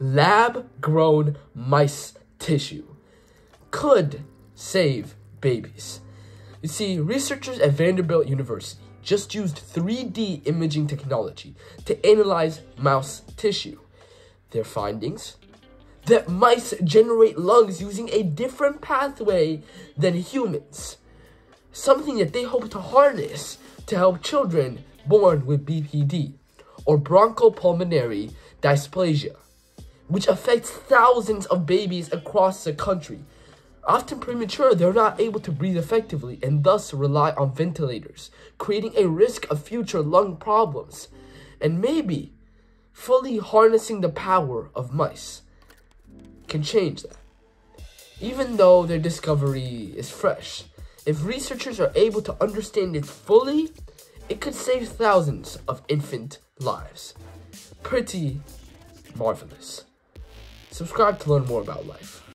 lab-grown mice tissue could save babies. You see, researchers at Vanderbilt University just used 3D imaging technology to analyze mouse tissue. Their findings? That mice generate lungs using a different pathway than humans. Something that they hope to harness to help children born with BPD, or bronchopulmonary dysplasia, which affects thousands of babies across the country. Often premature, they're not able to breathe effectively and thus rely on ventilators, creating a risk of future lung problems. And maybe fully harnessing the power of mice can change that. Even though their discovery is fresh, if researchers are able to understand it fully, it could save thousands of infant lives. Pretty marvelous. Subscribe to learn more about life.